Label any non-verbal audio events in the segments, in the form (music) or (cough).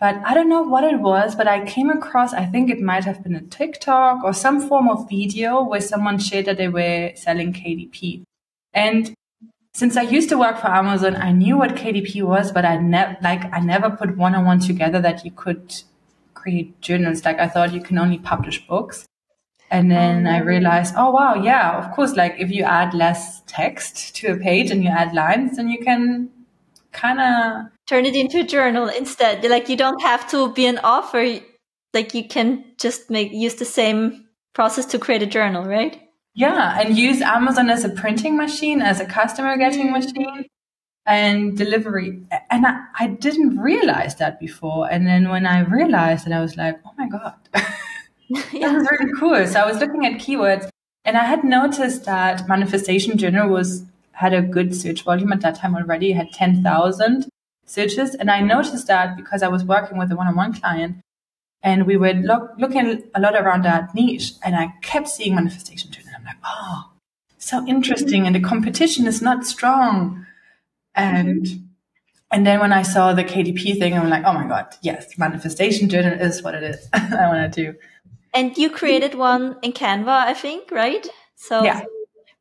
But I don't know what it was, but I came across, I think it might have been a TikTok or some form of video where someone shared that they were selling KDP. And since I used to work for Amazon, I knew what KDP was, but I never, like, I never put one on one together that you could create journals. Like, I thought you can only publish books. And then oh, I realized, oh wow, yeah, of course, like if you add less text to a page and you add lines, then you can kind of turn it into a journal instead. Like you don't have to be an author. Like you can just make use the same process to create a journal, right? Yeah, and use Amazon as a printing machine, as a customer getting mm. machine and delivery. And I, I didn't realize that before. And then when I realized it, I was like, oh my God. yeah. (laughs) (laughs) That was really cool. So I was looking at keywords and I had noticed that manifestation journal was had a good search volume at that time already. It had 10,000 searches. And I noticed that because I was working with a one-on-one client and we were look, looking a lot around that niche and I kept seeing manifestation journal. I'm like, oh, so interesting. And the competition is not strong. And, and then when I saw the KDP thing, I'm like, oh my God, yes, manifestation journal is what it is. (laughs) I want to do. And you created one in Canva, I think, right? So yeah.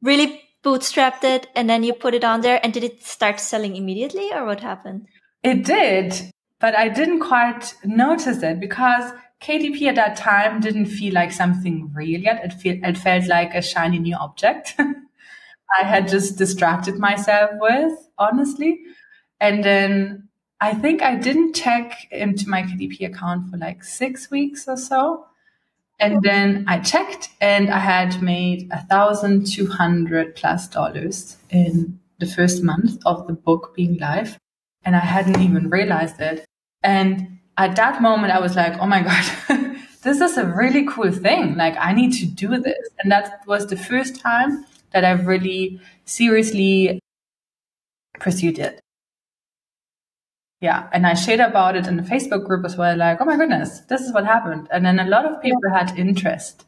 really bootstrapped it and then you put it on there and did it start selling immediately or what happened? It did, but I didn't quite notice it because KDP at that time didn't feel like something real yet. It, feel, it felt like a shiny new object. (laughs) I had just distracted myself with, honestly. And then I think I didn't check into my KDP account for like six weeks or so. And hmm. then I checked and I had made a thousand two hundred plus dollars in the first month of the book being live. And I hadn't even realized it. And at that moment, I was like, oh my God, (laughs) this is a really cool thing. Like, I need to do this. And that was the first time that I really seriously pursued it yeah and i shared about it in the facebook group as well like oh my goodness this is what happened and then a lot of people had interest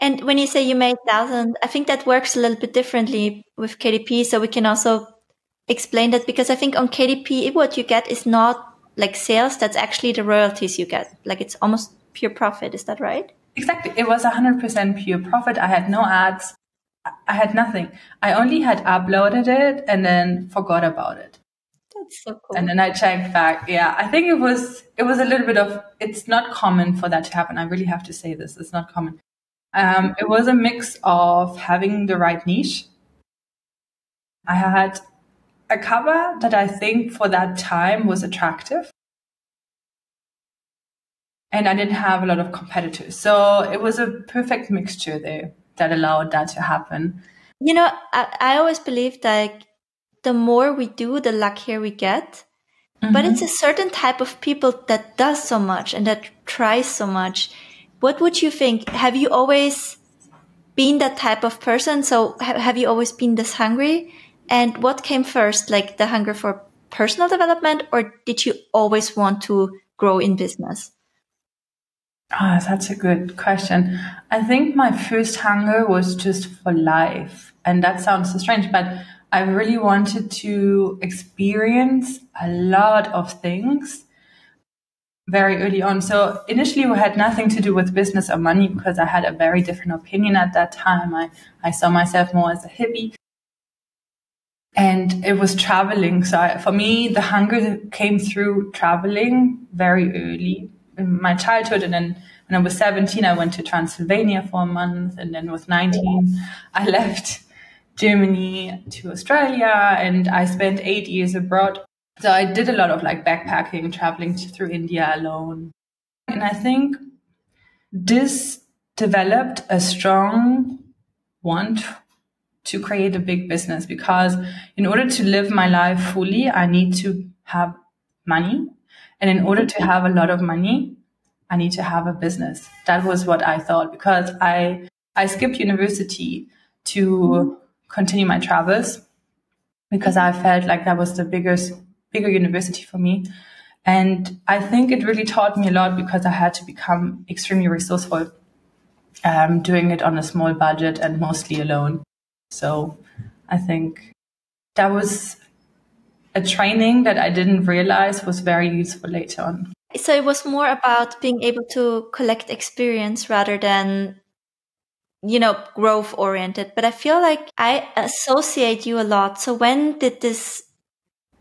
and when you say you made thousands, i think that works a little bit differently with kdp so we can also explain that because i think on kdp what you get is not like sales that's actually the royalties you get like it's almost pure profit is that right exactly it was 100% pure profit i had no ads i had nothing i only had uploaded it and then forgot about it that's so cool. And then I checked back. Yeah, I think it was it was a little bit of. It's not common for that to happen. I really have to say this. It's not common. Um, it was a mix of having the right niche. I had a cover that I think for that time was attractive. And I didn't have a lot of competitors. So it was a perfect mixture there that allowed that to happen. You know, I, I always believe that the more we do, the luckier we get. Mm-hmm. But it's a certain type of people that does so much and that tries so much. What would you think? Have you always been that type of person? So ha- have you always been this hungry? And what came first, like the hunger for personal development, or did you always want to grow in business? Oh, that's a good question. I think my first hunger was just for life. And that sounds so strange, but I really wanted to experience a lot of things very early on. So initially we had nothing to do with business or money because I had a very different opinion at that time. I, I saw myself more as a hippie. And it was traveling. So I, for me, the hunger came through traveling very early in my childhood. And then when I was 17, I went to Transylvania for a month. And then with 19, I left Germany to Australia and I spent eight years abroad. So I did a lot of like backpacking, traveling through India alone. And I think this developed a strong want to create a big business because in order to live my life fully, I need to have money. And in order to have a lot of money, I need to have a business. That was what I thought because I, I skipped university to continue my travels because I felt like that was the biggest, bigger university for me. And I think it really taught me a lot because I had to become extremely resourceful, um, doing it on a small budget and mostly alone. So I think that was a training that I didn't realize was very useful later on. So it was more about being able to collect experience rather than, you know, growth oriented. But I feel like I associate you a lot. So when did this,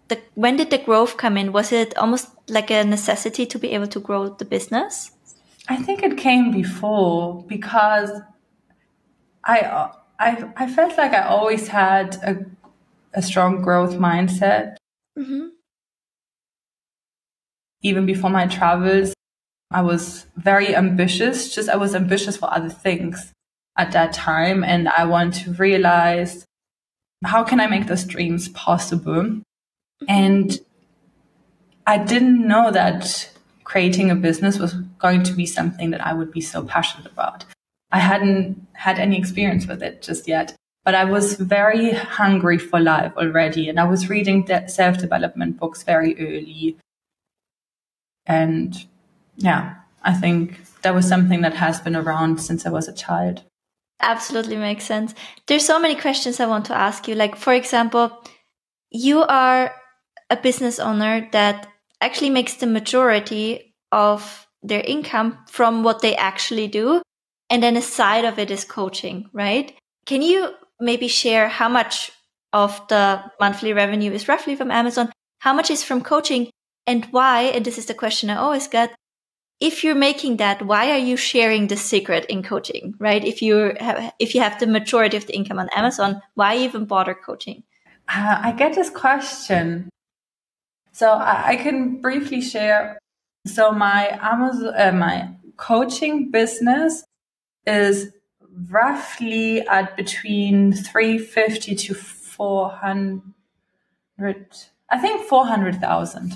the, when did the growth come in? Was it almost like a necessity to be able to grow the business? I think it came before because I, uh, I, I felt like I always had a, a strong growth mindset. Mm-hmm even before my travels, I was very ambitious. Just I was ambitious for other things at that time. And I want to realize how can I make those dreams possible? And I didn't know that creating a business was going to be something that I would be so passionate about. I hadn't had any experience with it just yet, but I was very hungry for life already. And I was reading self development books very early. And yeah, I think that was something that has been around since I was a child. Absolutely makes sense. There's so many questions I want to ask you. Like, for example, you are a business owner that actually makes the majority of their income from what they actually do. And then a side of it is coaching, right? Can you maybe share how much of the monthly revenue is roughly from Amazon? How much is from coaching? and why, and this is the question I always get, if you're making that, why are you sharing the secret in coaching, right? If you have, if you have the majority of the income on Amazon, why even bother coaching? Uh, I get this question. So I, I, can briefly share. So my Amazon, uh, my coaching business is roughly at between 350 to 400, I think 400,000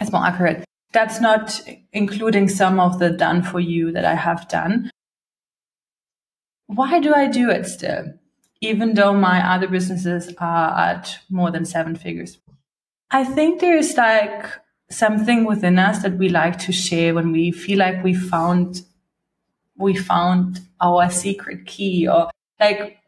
it's more accurate. That's not including some of the done for you that I have done. Why do I do it still? Even though my other businesses are at more than seven figures. I think there is like something within us that we like to share when we feel like we found we found our secret key or like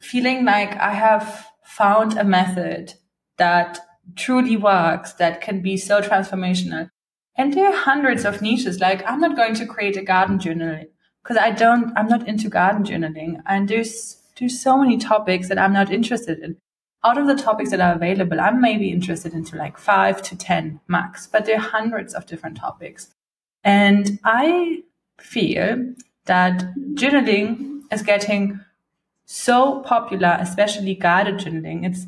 feeling like I have found a method that truly works that can be so transformational. And there are hundreds of niches. Like I'm not going to create a garden journal because I don't, I'm not into garden journaling. And there's, there's so many topics that I'm not interested in. Out of the topics that are available, I'm maybe interested into like five to 10 max, but there are hundreds of different topics. And I feel that journaling is getting so popular, especially guided journaling. It's,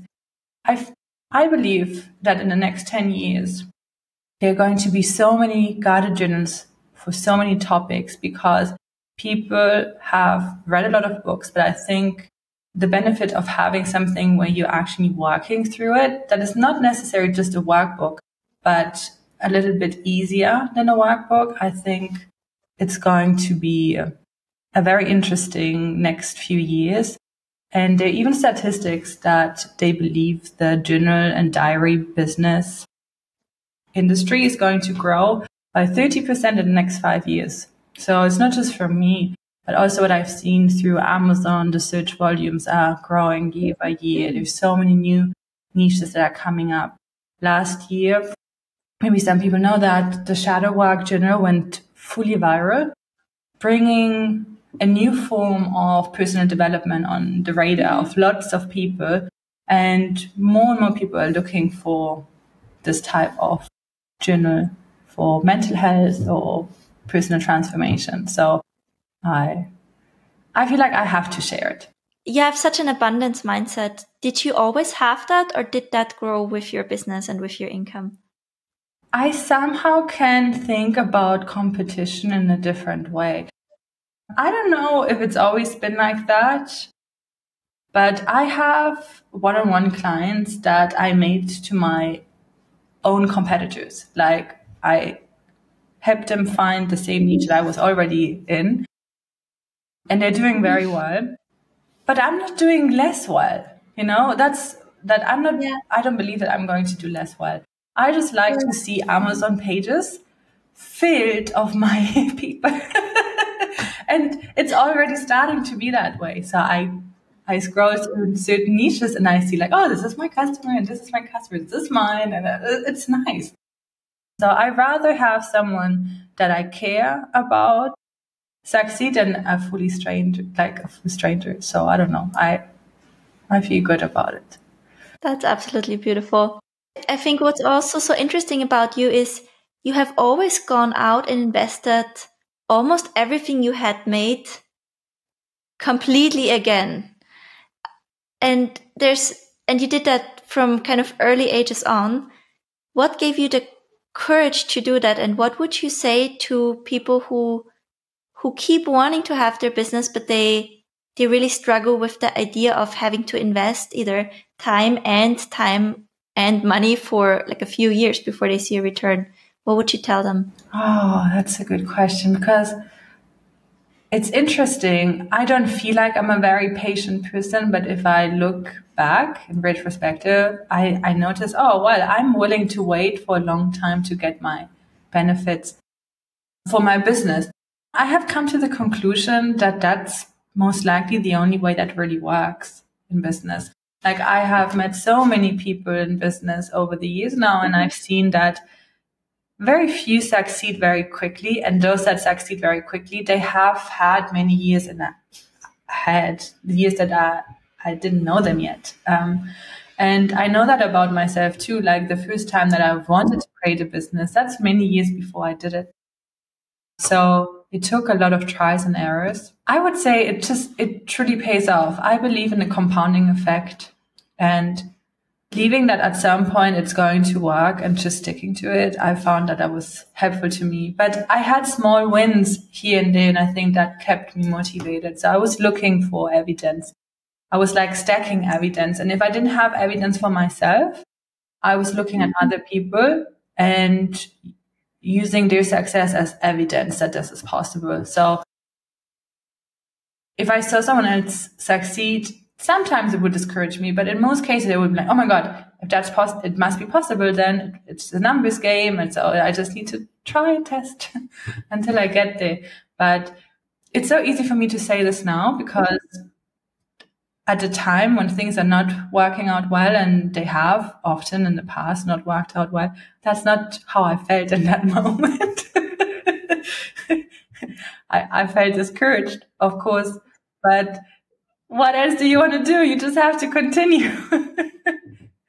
I I believe that in the next 10 years, there are going to be so many guided journals for so many topics because people have read a lot of books, but I think the benefit of having something where you're actually working through it, that is not necessarily just a workbook, but a little bit easier than a workbook. I think it's going to be a very interesting next few years. And there are even statistics that they believe the journal and diary business industry is going to grow by 30% in the next five years. So it's not just for me, but also what I've seen through Amazon. The search volumes are growing year by year. There's so many new niches that are coming up. Last year, maybe some people know that the shadow work journal went fully viral, bringing a new form of personal development on the radar of lots of people. And more and more people are looking for this type of journal for mental health or personal transformation. So I I feel like I have to share it. You have such an abundance mindset. Did you always have that or did that grow with your business and with your income? I somehow can think about competition in a different way. I don't know if it's always been like that, but I have one on one clients that I made to my own competitors. Like I helped them find the same niche that I was already in, and they're doing very well. But I'm not doing less well. You know, that's that I'm not, yeah. I don't believe that I'm going to do less well. I just like to see Amazon pages filled of my (laughs) people. and it's already starting to be that way. So I I scroll through certain niches and I see like, oh, this is my customer and this is my customer, this is mine, and uh, it's nice. So I rather have someone that I care about succeed than a fully stranger, like a full stranger. So I don't know. I I feel good about it. That's absolutely beautiful. I think what's also so interesting about you is you have always gone out and invested almost everything you had made completely again. And there's, and you did that from kind of early ages on. What gave you the courage to do that? And what would you say to people who, who keep wanting to have their business, but they, they really struggle with the idea of having to invest either time and time and money for like a few years before they see a return? What would you tell them? Oh, that's a good question because it's interesting. I don't feel like I'm a very patient person, but if I look back in retrospective, I, I notice, oh, well, I'm willing to wait for a long time to get my benefits for my business. I have come to the conclusion that that's most likely the only way that really works in business. Like I have met so many people in business over the years now, and I've seen that very few succeed very quickly. And those that succeed very quickly, they have had many years in ahead, years that I, I didn't know them yet. Um, and I know that about myself too. Like the first time that I wanted to create a business, that's many years before I did it. So it took a lot of tries and errors. I would say it just, it truly pays off. I believe in the compounding effect and leaving that at some point it's going to work and just sticking to it. I found that that was helpful to me, but I had small wins here and there. And I think that kept me motivated. So I was looking for evidence. I was like stacking evidence. And if I didn't have evidence for myself, I was looking at mm-hmm. other people and using their success as evidence that this is possible. So if I saw someone else succeed, sometimes it would discourage me, but in most cases, it would be like, oh my God, if that's possible, it must be possible, then it's a numbers game. And so I just need to try and test (laughs) until I get there. But it's so easy for me to say this now because at the time when things are not working out well and they have often in the past not worked out well, that's not how I felt in that (laughs) moment. I, I felt discouraged, of course, but what else do you want to do? You just have to continue. (laughs)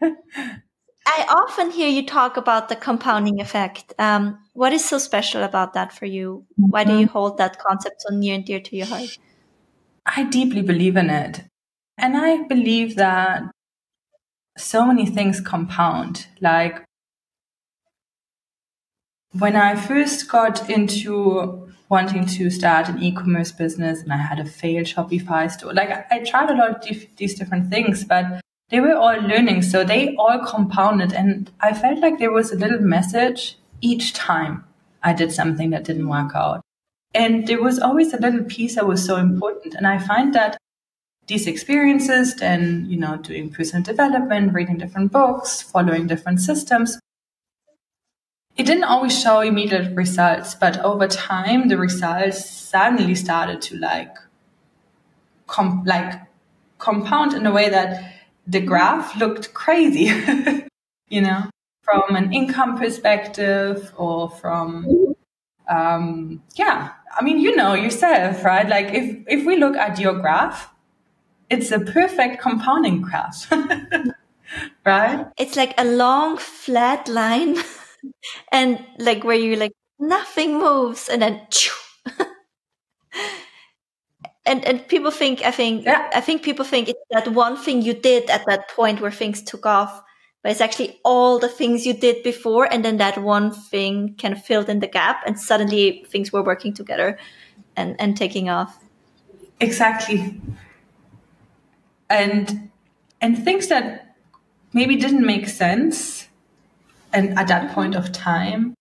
I often hear you talk about the compounding effect. Um, what is so special about that for you? Why do you mm-hmm. hold that concept so near and dear to your heart? I deeply believe in it. And I believe that so many things compound. Like when I first got into wanting to start an e-commerce business and I had a failed Shopify store. Like I tried a lot of these different things, but they were all learning. So they all compounded. And I felt like there was a little message each time I did something that didn't work out. And there was always a little piece that was so important. And I find that these experiences and, you know, doing personal development, reading different books, following different systems it didn't always show immediate results, but over time, the results suddenly started to like, com- like compound in a way that the graph looked crazy, (laughs) you know, from an income perspective or from, um, yeah, I mean, you know yourself, right? Like if, if we look at your graph, it's a perfect compounding graph, (laughs) right? It's like a long flat line (laughs) and like where you like nothing moves and then (laughs) and and people think i think yeah. i think people think it's that one thing you did at that point where things took off but it's actually all the things you did before and then that one thing kind of filled in the gap and suddenly things were working together and and taking off exactly and and things that maybe didn't make sense and at that point of time,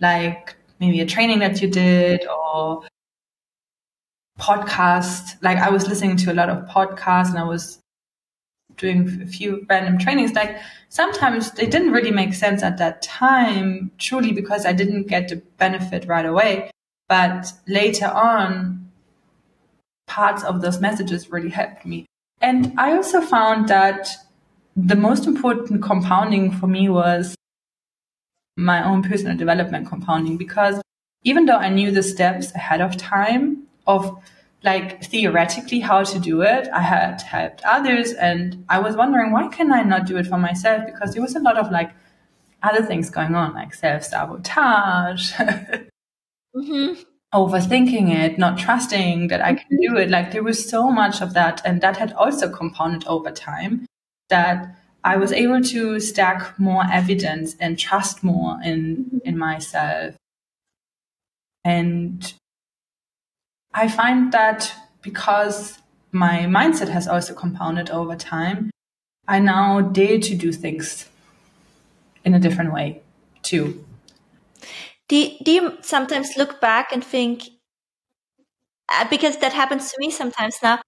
like maybe a training that you did or podcast. Like I was listening to a lot of podcasts and I was doing a few random trainings. Like sometimes they didn't really make sense at that time, truly because I didn't get the benefit right away. But later on, parts of those messages really helped me. And I also found that the most important compounding for me was my own personal development compounding because even though I knew the steps ahead of time of like theoretically how to do it, I had helped others and I was wondering why can I not do it for myself? Because there was a lot of like other things going on, like self sabotage, (laughs) mm-hmm. Overthinking it, not trusting that I can do it. Mm-hmm. Like there was so much of that. And that had also compounded over time that I was able to stack more evidence and trust more in, mm-hmm. in myself. And I find that because my mindset has also compounded over time, I now dare to do things in a different way too. Do, do you sometimes look back and think, uh, because that happens to me sometimes now,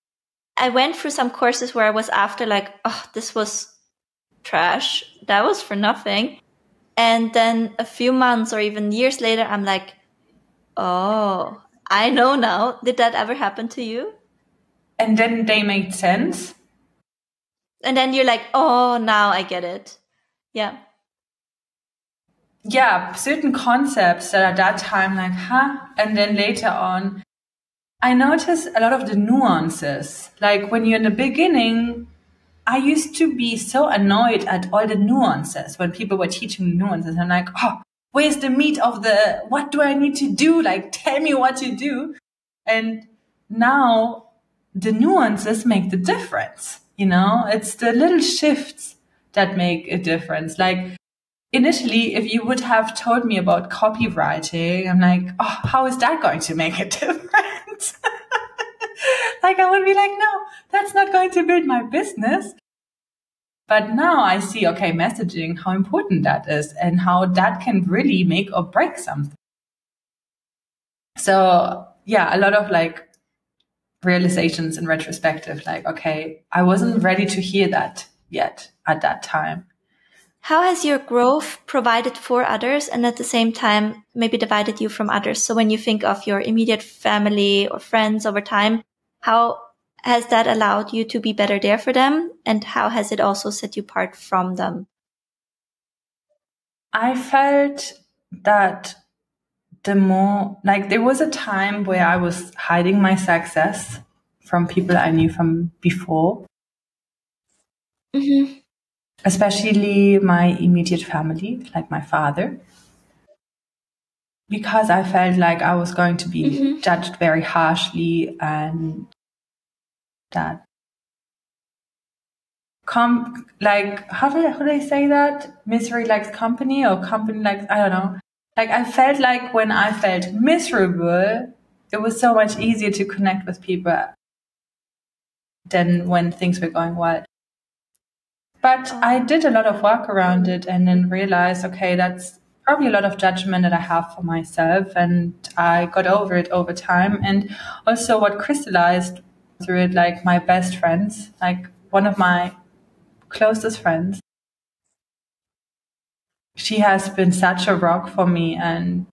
I went through some courses where I was after like, oh, this was trash. That was for nothing. And then a few months or even years later, I'm like, oh, I know now. Did that ever happen to you? And then they made sense. And then you're like, oh, now I get it. Yeah. Yeah, certain concepts that at that time, like, huh? And then later on, I notice a lot of the nuances. Like when you're in the beginning, I used to be so annoyed at all the nuances when people were teaching nuances. I'm like, oh, where's the meat of the, what do I need to do? Like, tell me what to do. And now the nuances make the difference. You know, it's the little shifts that make a difference. Like initially, if you would have told me about copywriting, I'm like, oh, how is that going to make a (laughs) difference? (laughs) like I would be like, no, that's not going to build my business. But now I see, okay, messaging, how important that is and how that can really make or break something. So yeah, a lot of like realizations in retrospective, like, okay, I wasn't ready to hear that yet at that time. How has your growth provided for others and at the same time maybe divided you from others? So when you think of your immediate family or friends over time, how has that allowed you to be better there for them? And how has it also set you apart from them? I felt that the more, like, there was a time where I was hiding my success from people I knew from before. Mm-hmm. Especially my immediate family, like my father. Because I felt like I was going to be mm-hmm. judged very harshly and that com like how do, how do they say that misery likes company or company likes i don't know like i felt like when i felt miserable it was so much easier to connect with people than when things were going well but i oh. did a lot of work around it and then realized okay that's probably a lot of judgment that i have for myself. And i got over it over time. And also what crystallized through it like my best friends, like one of my closest friends. She has been such a rock for me and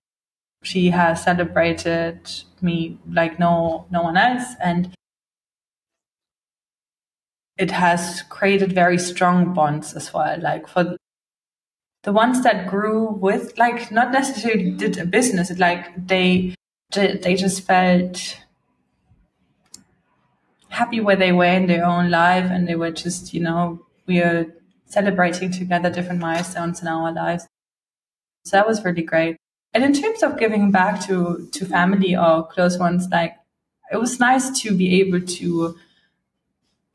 she has celebrated me like no no one else. And it has created very strong bonds as well like for the ones that grew with like not necessarily did a business it like they they just felt happy where they were in their own life and they were just, you know, we are celebrating together different milestones in our lives. So that was really great. And in terms of giving back to, to family or close ones, like it was nice to be able to,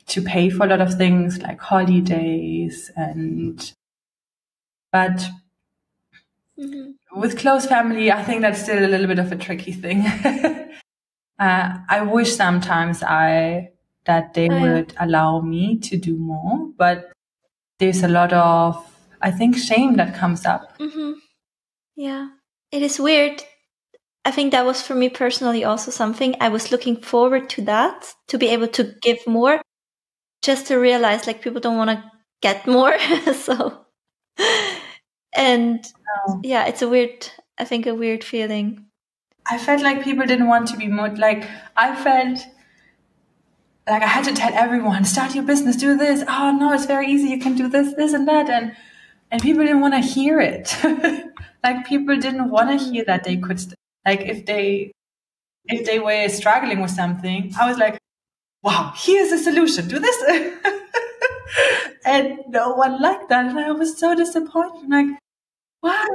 to pay for a lot of things like holidays and, but mm-hmm. with close family, I think that's still a little bit of a tricky thing. (laughs) Uh, I wish sometimes I that they oh, would allow me to do more, but there's a lot of I think shame that comes up. Mm-hmm. Yeah, it is weird. I think that was for me personally also something I was looking forward to that to be able to give more, just to realize like people don't want to get more, (laughs) so and oh. yeah, it's a weird. I think a weird feeling. I felt like people didn't want to be more like I felt like I had to tell everyone, start your business, do this. Oh no, it's very easy. You can do this, this and that. And and people didn't want to hear it. (laughs) like people didn't want to hear that they could, like if they, if they were struggling with something, I was like, wow, here's a solution, do this. (laughs) and no one liked that. And I was so disappointed. I'm like, why?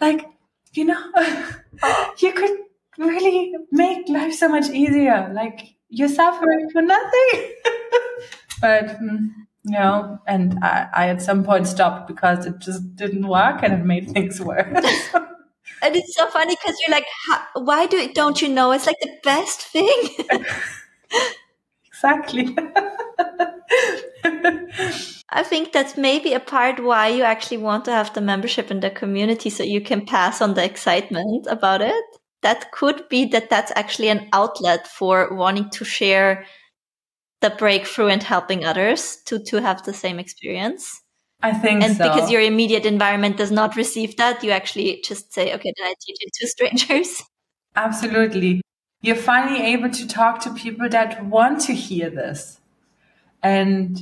Like, you know, (laughs) you could really make life so much easier. Like you're suffering for nothing. (laughs) but mm, you know, and I, I at some point stopped because it just didn't work and it made things worse. and it's so funny because you're like, why do it? Don't you know? It's like the best thing. Exactly. (laughs) I think that's maybe a part why you actually want to have the membership in the community so you can pass on the excitement about it. That could be that that's actually an outlet for wanting to share the breakthrough and helping others to to have the same experience. I think and so. because your immediate environment does not receive that, you actually just say, okay, then I teach it to strangers. Absolutely. You're finally able to talk to people that want to hear this. And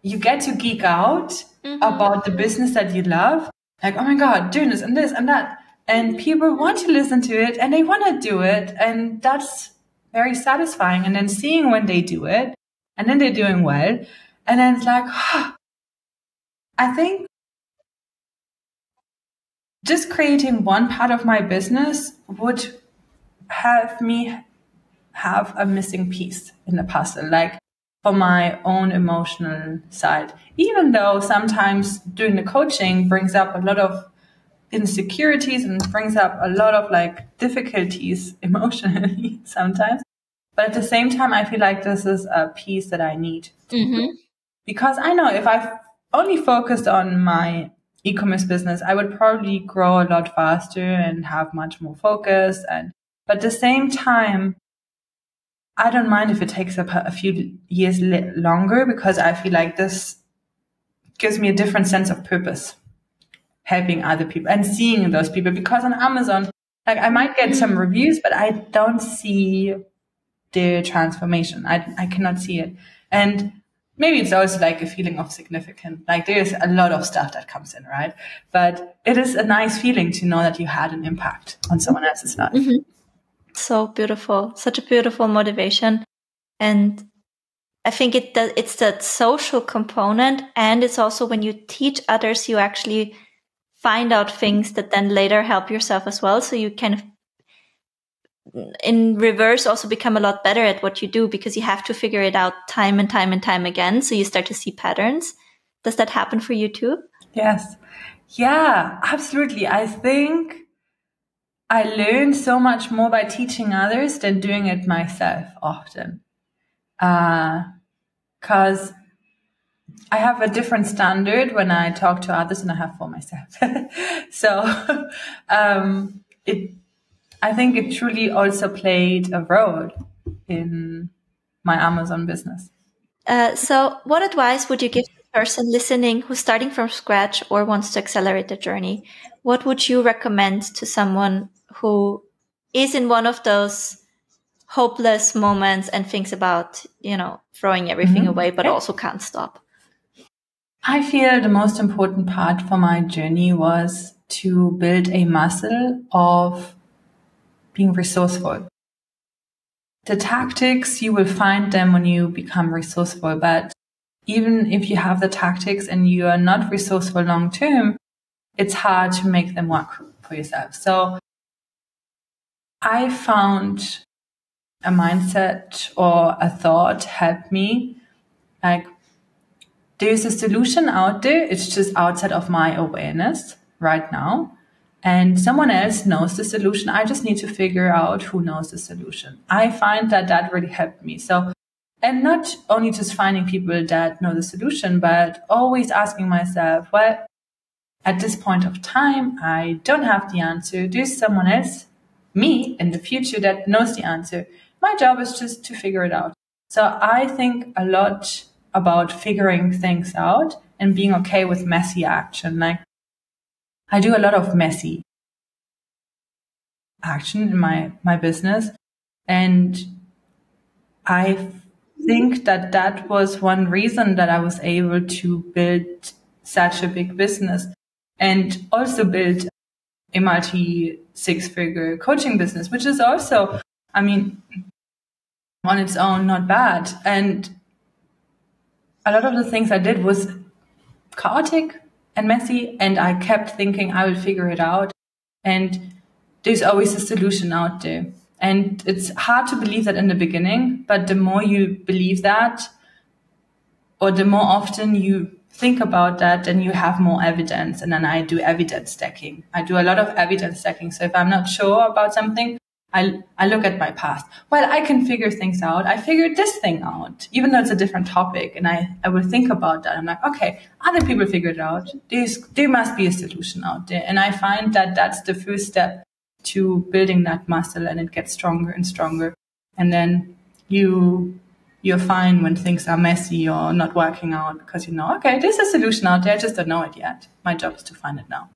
you get to geek out mm-hmm. about the business that you love. Like, oh my God, doing this and this and that. And people want to listen to it and they want to do it. And that's very satisfying. And then seeing when they do it and then they're doing well. And then it's like, oh, (sighs) I think just creating one part of my business would have me have a missing piece in the puzzle. Like for my own emotional side. Even though sometimes doing the coaching brings up a lot of insecurities and brings up a lot of like difficulties (laughs) emotionally sometimes. But at the same time, I feel like this is a piece that I need. Mm-hmm. Because I know if I only focused on my e-commerce business, I would probably grow a lot faster and have much more focus. And, but at the same time, I don't mind if it takes a, a few years longer because I feel like this gives me a different sense of purpose, helping other people and seeing those people. Because on Amazon, like I might get some reviews, but I don't see the transformation. I I cannot see it, and maybe it's also like a feeling of significance. Like there's a lot of stuff that comes in, right? But it is a nice feeling to know that you had an impact on someone else's life. Mm-hmm. So beautiful. Such a beautiful motivation. And I think it it's that social component. And it's also when you teach others, you actually find out things that then later help yourself as well. So you kind of in reverse also become a lot better at what you do because you have to figure it out time and time and time again. So you start to see patterns. Does that happen for you too? Yes. Yeah, absolutely. I think I learn so much more by teaching others than doing it myself often. Because uh, I have a different standard when I talk to others than I have for myself. (laughs) so (laughs) um, it, I think it truly also played a role in my Amazon business. Uh, so, what advice would you give a person listening who's starting from scratch or wants to accelerate the journey? What would you recommend to someone who is in one of those hopeless moments and thinks about, you know, throwing everything mm-hmm. away, but also can't stop. I feel the most important part for my journey was to build a muscle of being resourceful. The tactics, you will find them when you become resourceful, but even if you have the tactics and you are not resourceful long term, it's hard to make them work for yourself. So I found a mindset or a thought help me. Like, there's a solution out there. It's just outside of my awareness right now. And someone else knows the solution. I just need to figure out who knows the solution. I find that that really helped me. So, and not only just finding people that know the solution, but always asking myself, well, at this point of time, I don't have the answer. There's someone else me in the future that knows the answer. My job is just to figure it out. So I think a lot about figuring things out and being okay with messy action. Like I do a lot of messy action in my, my business. And I think that that was one reason that I was able to build such a big business and also build multi six figure coaching business, which is also, I mean, on its own, not bad. And a lot of the things I did was chaotic and messy. And I kept thinking I will figure it out. And there's always a solution out there. And it's hard to believe that in the beginning, but the more you believe that, or the more often you think about that, then you have more evidence. And then I do evidence stacking. I do a lot of evidence stacking. So if I'm not sure about something, I, I look at my past. Well, I can figure things out. I figured this thing out, even though it's a different topic. And I, I will think about that. I'm like, okay, other people figured it out. There's, there must be a solution out there. And I find that that's the first step to building that muscle and it gets stronger and stronger. And then you, you're fine when things are messy or not working out because you know, okay, there's a solution out there. I just don't know it yet. My job is to find it now.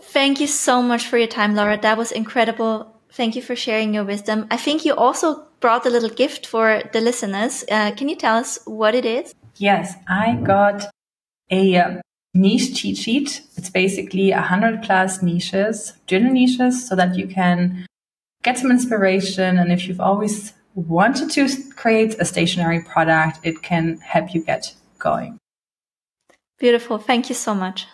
Thank you so much for your time, Laura. That was incredible. Thank you for sharing your wisdom. I think you also brought a little gift for the listeners. Uh, can you tell us what it is? Yes, I got a uh, niche cheat sheet. It's basically a hundred plus niches, journal niches, so that you can get some inspiration. And if you've always wanted to create a stationery product, it can help you get going. Beautiful. Thank you so much.